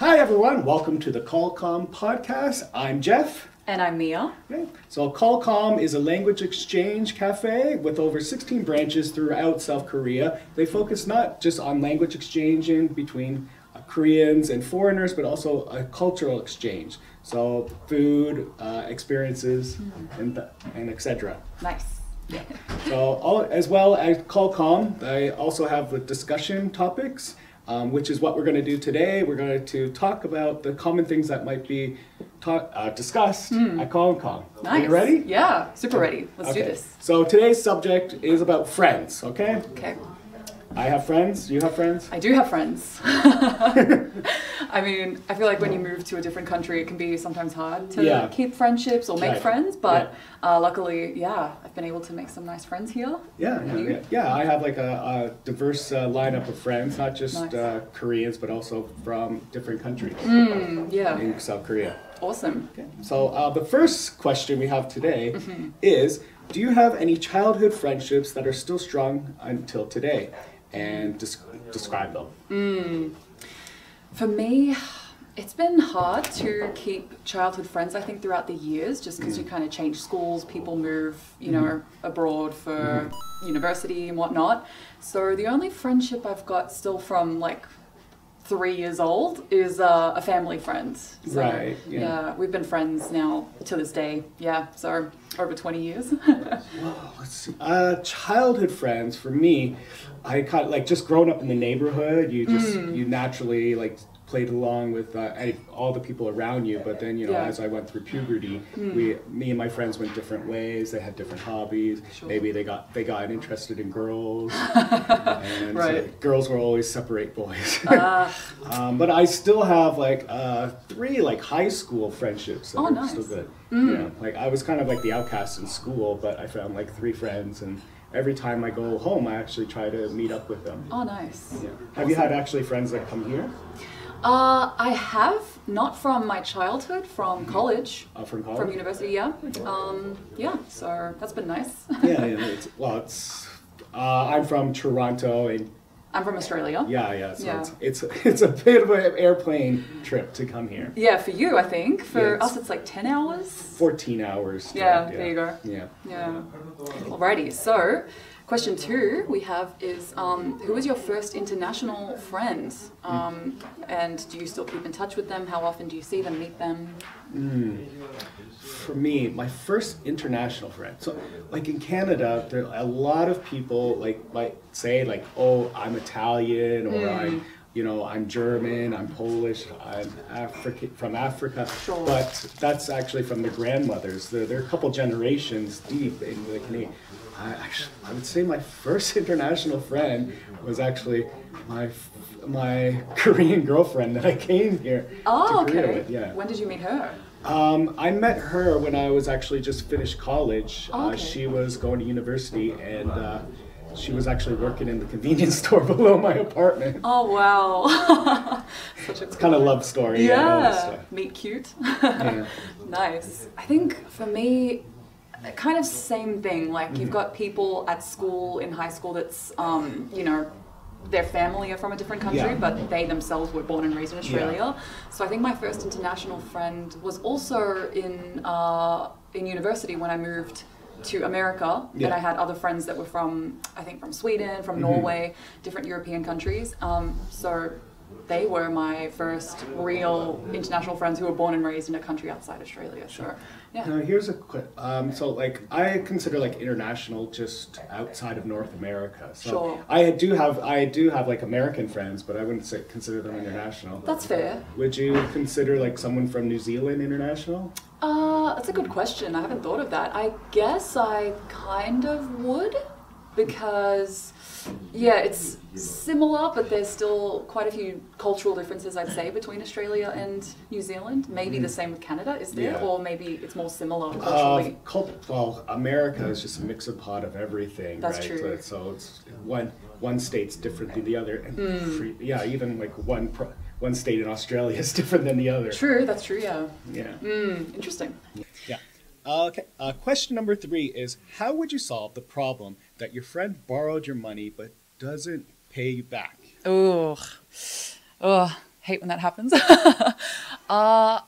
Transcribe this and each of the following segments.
Hi, everyone. Welcome to the Culcom podcast. I'm Jeff. And I'm Mia. Okay. So, Culcom is a language exchange cafe with over 16 branches throughout South Korea. They focus not just on language exchanging between uh, Koreans and foreigners, but also a cultural exchange. So, food, uh, experiences, and, and etc. Nice. Yeah. So, all, as well as Culcom, I also have the discussion topics, um, which is what we're going to do today. We're going to talk about the common things that might be talk, uh, discussed at Culcom. Nice. Are you ready? Yeah, super ready. Let's do this. So today's subject is about friends. Okay. Okay. I have friends. You have friends. I do have friends. I mean, I feel like when you move to a different country, it can be sometimes hard to Yeah. keep friendships or make Right. friends. But uh, luckily, yeah, I've been able to make some nice friends here. Yeah, yeah, yeah. Yeah, I have like a, a diverse uh, lineup of friends, not just Nice. uh, Koreans, but also from different countries Mm, yeah, in South Korea. awesome. So uh, the first question we have today Mm-hmm. is: Do you have any childhood friendships that are still strong until today? And des- describe them. Mm. For me, it's been hard to keep childhood friends, I think, throughout the years, just because you mm. kind of change schools, people move, you know, mm-hmm. abroad for mm-hmm. university and whatnot. So the only friendship I've got still from like three years old is uh, a family friend. So, Right, yeah. yeah, we've been friends now to this day. Yeah, so over 20 years. Let's see. Uh, childhood friends for me, I kind of like just growing up in the neighborhood. You just Hmm. you naturally like played along with uh, all the people around you. But then you know, Yeah. As I went through puberty, we me and my friends went different ways. They had different hobbies. Sure. Maybe they got they got interested in girls, and Right. girls will always separate boys. uh, um, but I still have like uh, three like high school friendships that Oh, are nice. still good. You know, like I was kind of like the outcast in school, but I found like three friends, and every time I go home, I actually try to meet up with them. oh, nice. Yeah. Have you had actually friends that come here Uh, I have, not from my childhood, from college. uh, from college? From university, yeah. Um, yeah, so that's been nice. yeah, yeah. It's, well, it's. Uh, I'm from Toronto, and I'm from Australia. yeah, yeah. So Yeah. It's, it's it's a bit of an airplane trip to come here. Yeah, for you, I think. For Yeah, it's- us, it's like 10 hours. 14 hours. Yeah, drive, there you go. Yeah. Yeah. Alrighty, so question two we have is um, who was your first international friend? Um, and do you still keep in touch with them? How often do you see them, meet them? For me, my first international friend. So, like in Canada, there are a lot of people like might say like, "Oh, I'm Italian," or Hmm. "I'm, you know, I'm German, I'm Polish, I'm African from Africa." Sure. But that's actually from the grandmothers. They're, they're a couple generations deep in the Canadian. I actually, I would say my first international friend was actually my my Korean girlfriend that I came here Oh, to Korea okay. with. Yeah. When did you meet her? Um, I met her when I was actually just finished college. Oh, Uh, she was going to university and uh, she was actually working in the convenience store below my apartment. Oh, wow. Such a It's kind of love story. this Yeah. Meet cute. Yeah. Nice. I think for me, kind of same thing. Like you've got people at school in high school that's, um, you know, their family are from a different country, Yeah. but they themselves were born and raised in Australia. So I think my first international friend was also in uh, in university when I moved to America. yeah. And I had other friends that were from, I think, from Sweden, from Mhm. Norway, different European countries. Um, so they were my first real international friends who were born and raised in a country outside Australia. So, yeah. Now here's a quick. Um, so like I consider like international just outside of North America. So Sure. I do have I do have like American friends, but I wouldn't say consider them international. That's fair. Would you consider like someone from New Zealand international? Uh, that's a good question. I haven't thought of that. I guess I kind of would because, yeah, it's similar, but there's still quite a few cultural differences, I'd say, between Australia and New Zealand. Maybe the same with Canada, is there? Mm. Yeah. Or maybe it's more similar Uh, culturally. cult, well, America is just a mixing pot of everything, That's right? true. So, it's one one state's different than the other, and Hmm. free, yeah, even like one pro, one state in Australia is different than the other. True, that's true, yeah. Yeah. Mm, interesting. Yeah. Okay. Uh, question number three is: How would you solve the problem that your friend borrowed your money but doesn't pay you back? Oh, oh, hate when that happens. uh,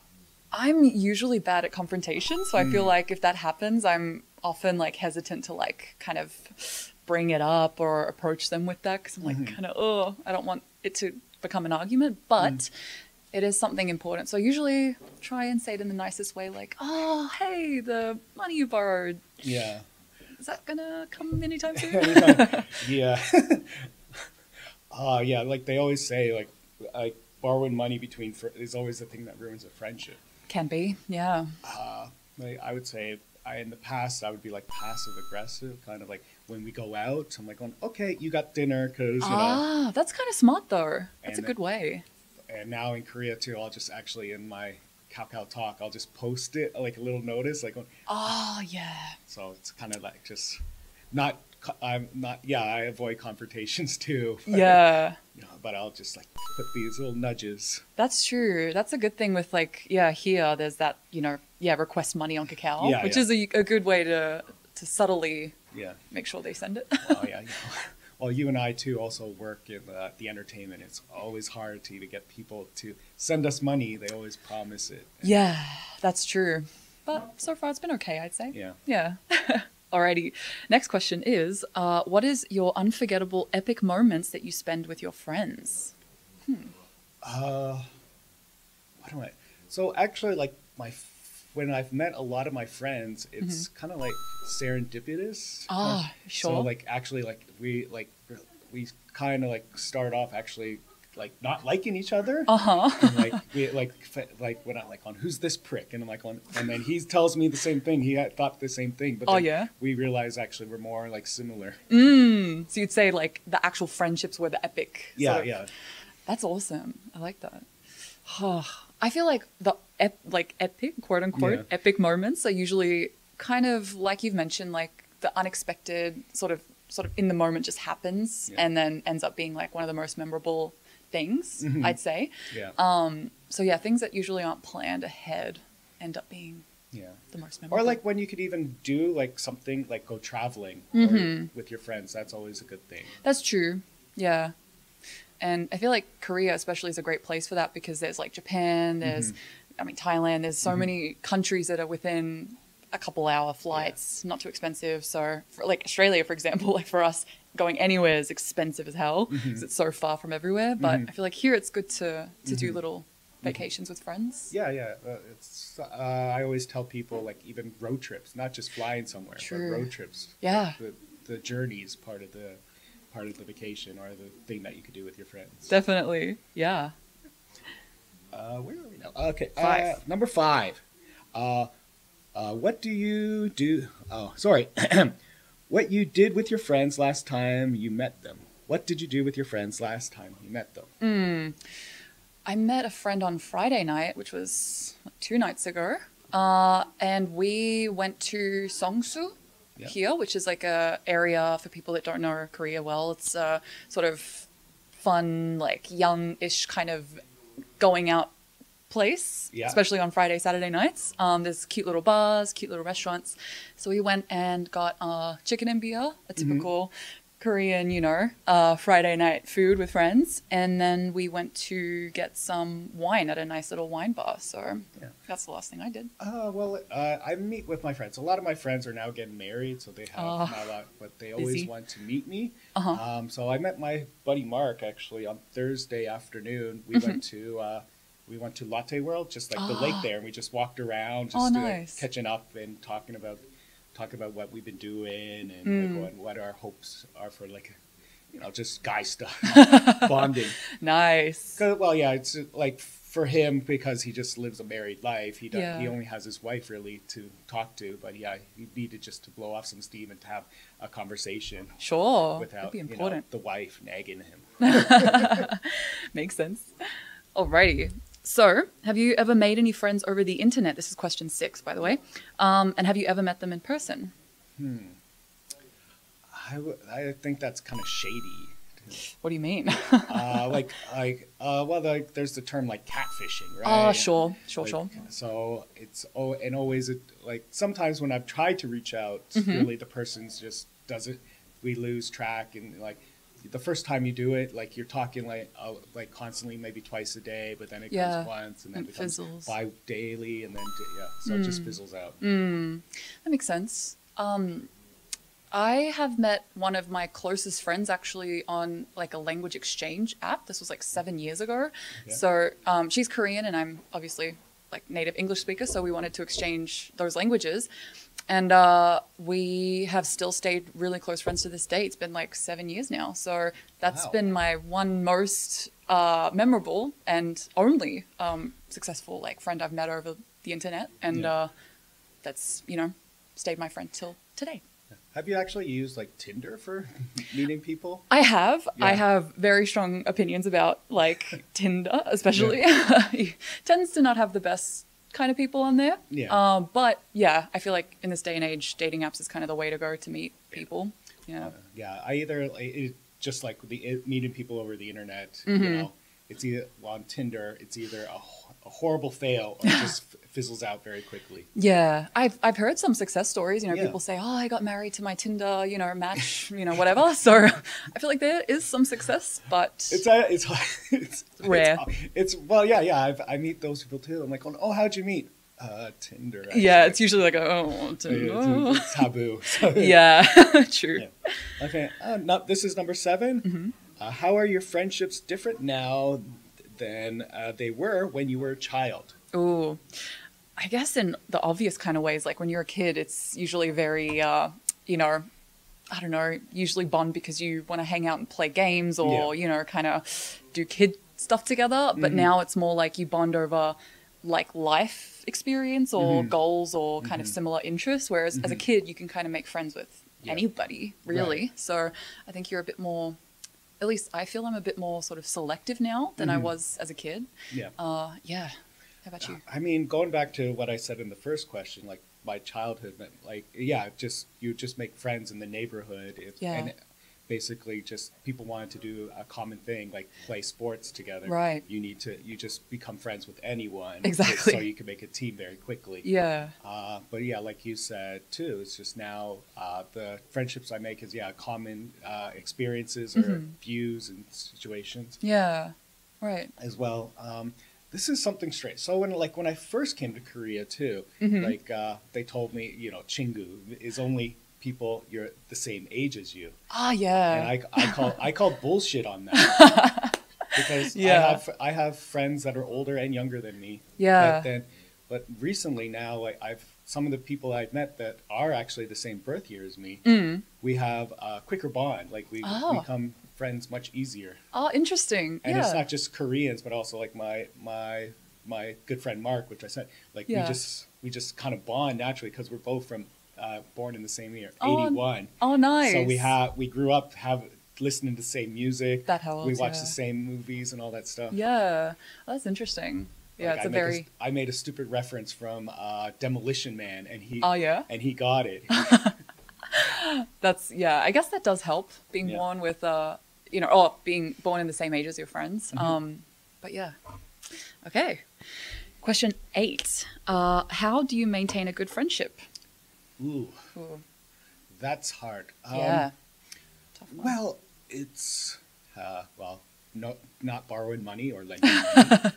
I'm usually bad at confrontation, so I feel hmm. like if that happens, I'm often like hesitant to like kind of bring it up or approach them with that because I'm like hmm. kind of oh I don't want it to become an argument, but hmm. it is something important. So I usually try and say it in the nicest way, like oh hey the money you borrowed Yeah. Is that gonna come anytime soon? Anytime. yeah. uh, yeah, like they always say, like, like borrowing money between fr- is always the thing that ruins a friendship. Can be, yeah. Uh, like, I would say, I in the past I would be like passive aggressive, kind of like when we go out, I'm like, going, okay, you got dinner, cause you know. Ah, that's kind of smart though. That's a good way. And now in Korea too, I'll just actually in my Kakao Talk, I'll just post it like a little notice, like, Oh yeah. so it's kind of like just not. I'm not. Yeah, I avoid confrontations too. Yeah. You know, but I'll just like put these little nudges. That's true. That's a good thing with like yeah, here there's that, you know, yeah, request money on Kakao, Yeah, which yeah. is a, a good way to to subtly Yeah. make sure they send it. Well, yeah. You know. Well, you and I too also work in uh, the entertainment. It's always hard to, to get people to send us money. They always promise it. yeah, that's true. But so far it's been okay, I'd say. Yeah. Yeah. Alrighty. Next question is uh, what is your unforgettable epic moments that you spend with your friends? Hmm. Uh, what do I? So actually, like my when I've met a lot of my friends, it's kind of like serendipitous. Mm-hmm. Ah, sure. So like actually, like we like we kind of like start off actually like not liking each other. Uh-huh. Like we like like when I'm like on who's this prick, and I'm like on, and then he tells me the same thing. He had thought the same thing, but Oh, then yeah? we realize actually we're more like similar. Mm. So you'd say like the actual friendships were the epic. Yeah, sort of- yeah, That's awesome. I like that. I feel like the ep- like epic quote unquote Yeah. epic moments are usually kind of like you've mentioned, like the unexpected sort of sort of in the moment just happens Yeah. and then ends up being like one of the most memorable things. Mhm. I'd say. yeah, Um, so yeah, things that usually aren't planned ahead end up being yeah. the most memorable. Or like when you could even do like something like go traveling Mhm. with your friends. That's always a good thing. That's true. Yeah. And I feel like Korea especially is a great place for that because there's like Japan, there's I mean Thailand, there's so many countries that are within a couple hour flights, not too expensive. So for, like Australia for example, like for us going anywhere is expensive as hell because it's so far from everywhere, but Mhm. I feel like here it's good to to do little vacations with friends. Yeah, yeah. Uh, it's uh, I always tell people like even road trips, not just flying somewhere, True. but road trips. Yeah. the the journey is part of the part of the vacation or the thing that you could do with your friends. Definitely. Yeah. Uh, where are we now? Okay, Five. Uh, number five. Uh, uh, what do you do? Oh, sorry. what you did with your friends last time you met them? What did you do with your friends last time you met them? Mm. I met a friend on Friday night, which was two nights ago, uh, and we went to Seongsu Yeah. here, which is like a area for people that don't know Korea well. It's a sort of fun, like young-ish kind of going out place, Yeah. especially on Friday, Saturday nights. Um, there's cute little bars, cute little restaurants. So we went and got uh, chicken and beer, a typical Korean, you know, uh, Friday night food with friends. And then we went to get some wine at a nice little wine bar. So Yeah. that's the last thing I did. Uh, well, uh, I meet with my friends. A lot of my friends are now getting married, so they have Oh. not a lot, but they always Busy. want to meet me. Uh-huh. Um, so I met my buddy Mark actually on Thursday afternoon. We Mm-hmm. went to uh, we went to Lotte World, just like the Ah. lake there, and we just walked around, just Oh, nice. catching up and talking about talking about what we've been doing and Mm. like, what, what our hopes are for like you know just guy stuff bonding. nice Well, yeah, it's like for him because he just lives a married life. He Yeah. he only has his wife really to talk to. But yeah, he needed just to blow off some steam and to have a conversation Sure. without you know, important. the wife nagging him. Makes sense. Alrighty. So, have you ever made any friends over the internet? This is question six, by the way. Um, and have you ever met them in person? Hmm. I, w- I think that's kind of shady. What do you mean? uh, like like uh, well, like there's the term like catfishing, right? Oh, sure, sure, Like, sure. So it's oh, and always it, like sometimes when I've tried to reach out, Mm-hmm. really the person's just doesn't. We lose track and like the first time you do it, like you're talking like uh, like constantly, maybe twice a day, but then it Yeah. comes once, and then It it becomes fizzles. bi daily, and then yeah, so it just fizzles out. Mm, that makes sense. Um, I have met one of my closest friends actually on like a language exchange app. This was like seven years ago. Yeah. So um, she's Korean, and I'm obviously like native English speaker. So we wanted to exchange those languages, and uh, we have still stayed really close friends to this day. It's been like seven years now. So that's Wow. been my one most uh, memorable and only um, successful like friend I've met over the internet, and Yeah. uh, that's you know stayed my friend till today. Have you actually used like Tinder for meeting people? I have. I have very strong opinions about like Tinder, especially. he tends to not have the best kind of people on there. Yeah. Um, but yeah, I feel like in this day and age, dating apps is kind of the way to go to meet people. Yeah. Uh, yeah, I either it, just like the it, meeting people over the internet. You Mhm. know, it's either well, on Tinder, it's either a, a horrible fail or just fizzles out very quickly. Yeah, I've I've heard some success stories. You know, Yeah. people say, "Oh, I got married to my Tinder, you know, match, you know, whatever." So I feel like there is some success, but It's uh, it's it's Rare. It's, it's well, yeah, yeah. I've, I meet those people too. I'm like, oh, how'd you meet? Uh, Tinder. yeah, it's usually like, "Oh, It's, Tinder." it's taboo. So- yeah, true. Yeah. Okay. Uh, no, this is number 7 Mm-hmm. Uh, how are your friendships different now than uh, they were when you were a child? Ooh, I guess in the obvious kind of ways, like when you're a kid, it's usually very, uh, you know, I don't know, usually bond because you want to hang out and play games or, Yeah. you know, kind of do kid stuff together. But Mhm. now it's more like you bond over like life experience or Mhm. goals or kind of Mhm. similar interests. Whereas as a Mhm. kid, you can kind of make friends with Yeah. anybody, really. So I think you're a bit more. At least I feel I'm a bit more sort of selective now than I Mhm. was as a kid. Yeah. Uh, yeah. How about you? I mean, going back to what I said in the first question, like my childhood, like yeah, just you just make friends in the neighborhood. It, Yeah. And basically, just people wanted to do a common thing, like play sports together. Right. You need to you just become friends with anyone. Exactly. So you can make a team very quickly. Yeah. Uh, but yeah, like you said too, it's just now uh, the friendships I make is yeah common uh, experiences or Mhm. views and situations Yeah. Right. as well. Um, this is something strange. So when like when I first came to Korea too, Mhm. like uh, they told me you know Chingu is only people you're the same age as you, Ah, yeah. and I, I call I call bullshit on that because I Yeah. have I have friends that are older and younger than me. Yeah. But then, but recently now, like I've some of the people I've met that are actually the same birth year as me. Mm. We have a quicker bond. Like we Oh. become friends much easier. Oh, interesting. And yeah. it's not just Koreans, but also like my my my good friend Mark, which I said, like Yeah. we just we just kind of bond naturally because we're both from uh, born in the same year, ah, Oh, eighty one. oh, ah, nice. So we have we grew up have listening to the same music. That helps. we watch yeah. the same movies and all that stuff. Yeah. That's interesting. Mm-hmm. Yeah, Like, it's I a very. I made a stupid reference from uh, Demolition Man, and he Oh, yeah. and he got it. That's yeah. I guess that does help being Yeah. born with uh, you know, or being born in the same age as your friends. Mhm. Um, but yeah. Okay. Question eight. Uh, how do you maintain a good friendship? Ooh, Ooh, that's hard. Um, yeah. Well, it's uh, well, no, not borrowing money or lending money.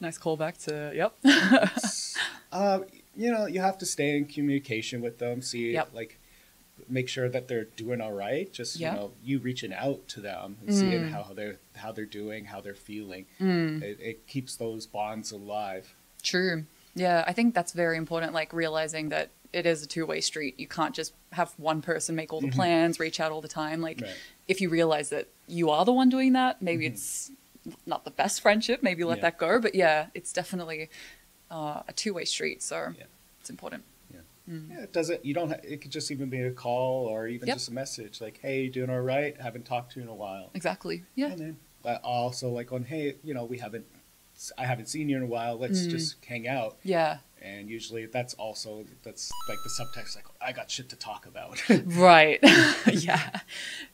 nice callback to yep. Uh, you know, you have to stay in communication with them. See, Yep. like, make sure that they're doing all right. Just Yeah. you know, you reaching out to them and seeing Mm. how they're how they're doing, how they're feeling. Mm. It, it keeps those bonds alive. True. Yeah, I think that's very important. Like realizing that it is a two way street. You can't just have one person make all the Mhm. plans, reach out all the time. Like Right. if you realize that you are the one doing that, maybe Mhm. it's not the best friendship. Maybe let Yeah. that go. But yeah, it's definitely uh, a two way street. So Yeah. it's important. Yeah. Mm. Yeah, it doesn't. You don't. Ha- it could just even be a call or even Yep. just a message like, "Hey, doing all right? Haven't talked to you in a while." Exactly. Yeah. And then, but also like on, "Hey, you know, we haven't. I haven't seen you in a while. Let's Mm. just hang out." Yeah. And usually that's also that's like the subtext like, "I got shit to talk about." Right. yeah.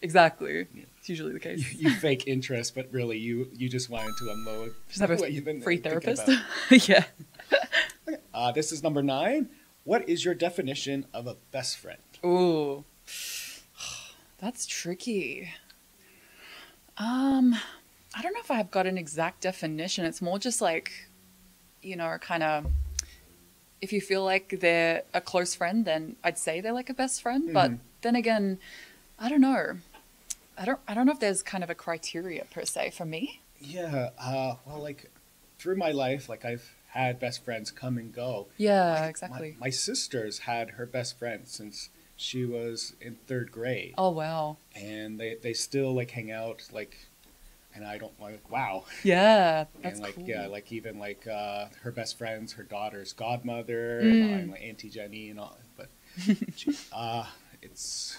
Exactly. Yeah. It's usually the case. you, you fake interest, but really you you just wanted to unload. Just have what you've been a free therapist. yeah. Okay. Uh, this is number nine. What is your definition of a best friend? Ooh. That's tricky. Um, I don't know if I've got an exact definition. It's more just like, you know, kind of. If you feel like they're a close friend, then I'd say they're like a best friend. But Mhm. then again, I don't know. I don't. I don't know if there's kind of a criteria per se for me. Yeah. Uh, well, like through my life, like I've had best friends come and go. Yeah, My- exactly. My, my sister's had her best friend since she was in third grade, oh wow. and they they still like hang out like, and I don't like wow. Yeah, that's and like cool. yeah, like even like uh, her best friends, her daughter's godmother, Mm. and like Auntie Jenny and all. But uh, it's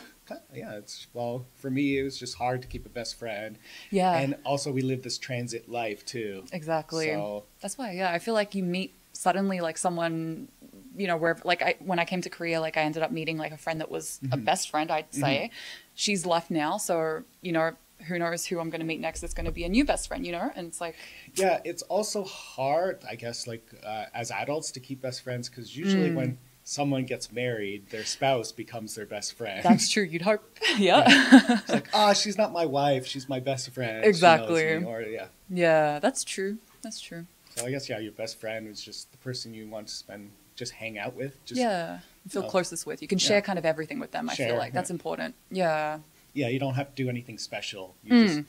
yeah, it's well for me it was just hard to keep a best friend, yeah, and also we live this transit life too. exactly. So That's why, yeah, I feel like you meet suddenly like someone, you know, where like I when I came to Korea, like I ended up meeting like a friend that was a Mhm. best friend, I'd say. She's left now, so you know, who knows who I'm going to meet next? That's going to be a new best friend, you know. And it's like, yeah, it's also hard, I guess, like uh, as adults to keep best friends because usually Mm. when someone gets married, their spouse becomes their best friend. that's true. You'd hope, yeah, it's like, oh, she's not my wife, she's my best friend. Exactly. me," Or yeah. yeah. That's true. That's true. So I guess yeah, your best friend is just the person you want to spend just hang out with. Just, yeah, feel Oh. closest with. You can Yeah. share kind of everything with them. I feel like that's yeah. important. Yeah, yeah, you don't have to do anything special. You Mm. just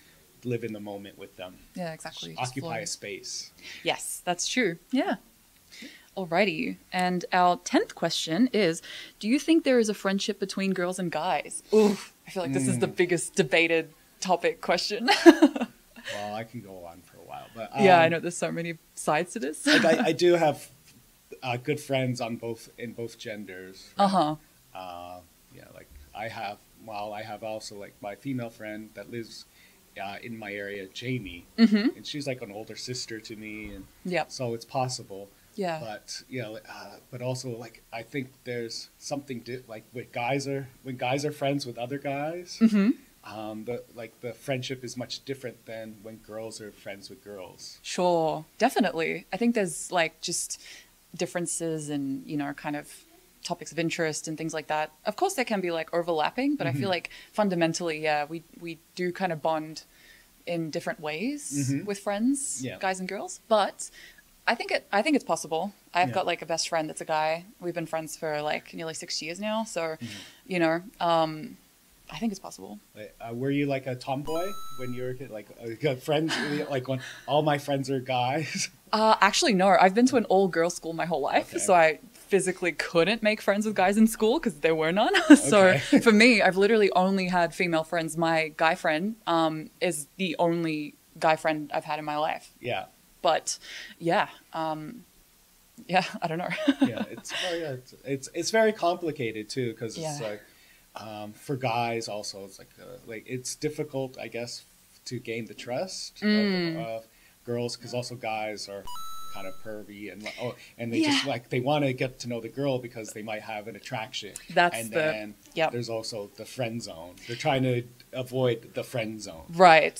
live in the moment with them. yeah, exactly. Just Occupy a space. Yes, that's true. Yeah. Alrighty. And our tenth question is Do you think there is a friendship between girls and guys? Ooh, I feel like this is the Mm. biggest debated topic question. Well, I can go on for a while, but yeah, I um, know there's so many sides to this. like I, I do have uh, good friends on both in both genders. uh huh. Uh, yeah, like I have. Well, I have also like my female friend that lives uh, in my area, Jamie, Mm-hmm. and she's like an older sister to me, and Yep. so it's possible. Yeah. But you know, uh, but also like I think there's something di- like when guys are when guys are friends with other guys, mm-hmm. um, the like the friendship is much different than when girls are friends with girls. Sure. Definitely. I think there's like just differences in, you know, kind of topics of interest and things like that. Of course, there can be like overlapping, but I feel Mhm. like fundamentally, yeah, we, we do kind of bond in different ways Mhm. with friends, Yeah. guys and girls. But I think it, I think it's possible. I've Yeah. got like a best friend that's a guy. We've been friends for like nearly six years now. So, Mhm. you know, um, I think it's possible. Uh, were you like a tomboy when you were a? Like uh, got friends, like when all my friends are guys. Uh, actually, no. I've been to an all-girls school my whole life, Okay. so I physically couldn't make friends with guys in school because there were none. so Okay. for me, I've literally only had female friends. My guy friend um, is the only guy friend I've had in my life. yeah, But yeah, um, yeah, I don't know. yeah. It's very, it's, it's it's very complicated too because it's Yeah. like um, for guys also it's like uh, like it's difficult I guess to gain the trust Mm. of, of girls because also guys are kind of pervy and oh and they Yeah. just like they want to get to know the girl because they might have an attraction. That's and the- then yep. there's also the friend zone. They're trying to avoid the friend zone. right.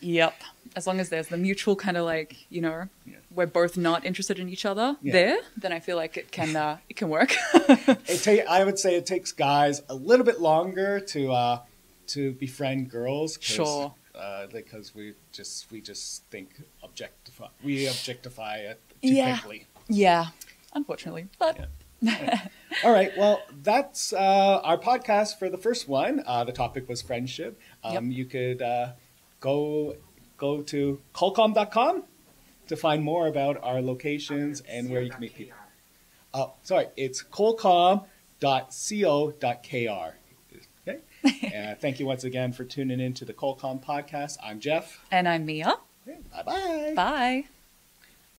Yep. As long as there's the mutual kind of like you know Yeah. we're both not interested in each other Yeah. there, then I feel like it can uh, it can work. It ta- I would say it takes guys a little bit longer to uh, to befriend girls. Sure. Uh, because we just we just think objectify we objectify it too Yeah. quickly. yeah, unfortunately, but. All right. Well, that's uh, our podcast for the first one. Uh, the topic was friendship. Um, You could uh, go go to culcom.com to find more about our locations and where you can meet people. Oh, sorry, it's culcom.co.kr. Uh, thank you once again for tuning in to the Culcom podcast. I'm Jeff. And I'm Mia. Bye bye. Bye.